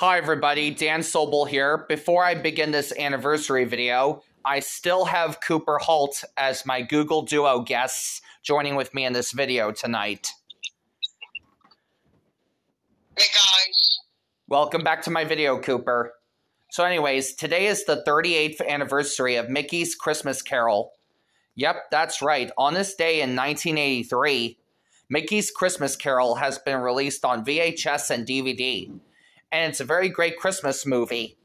Hi everybody, Dan Sobel here. Before I begin this anniversary video, I still have Cooper Holt as my Google Duo guests joining with me in this video tonight. Hey guys. Welcome back to my video, Cooper. So anyways, today is the 38th anniversary of Mickey's Christmas Carol. Yep, that's right. On this day in 1983, Mickey's Christmas Carol has been released on VHS and DVD and it's a very great Christmas movie.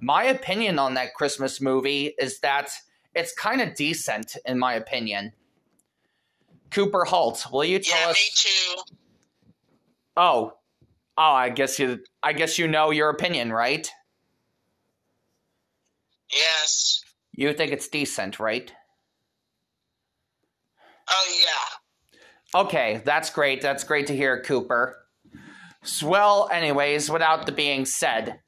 My opinion on that Christmas movie is that it's kind of decent, in my opinion. Cooper Holt, will you tell yeah, us? me too. Oh, oh, I guess you, I guess you know your opinion, right? Yes. You think it's decent, right? Oh yeah. Okay, that's great. That's great to hear, Cooper. Well, anyways, without the being said,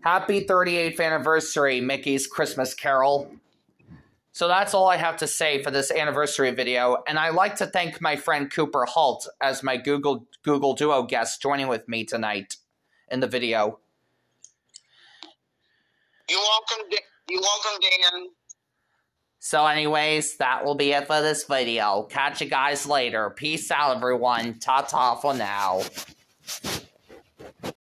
happy 38th anniversary, Mickey's Christmas Carol. So that's all I have to say for this anniversary video, and I'd like to thank my friend Cooper Holt as my Google Google Duo guest joining with me tonight in the video. You're welcome. You're welcome, Dan. So, anyways, that will be it for this video. Catch you guys later. Peace out, everyone. Ta ta for now.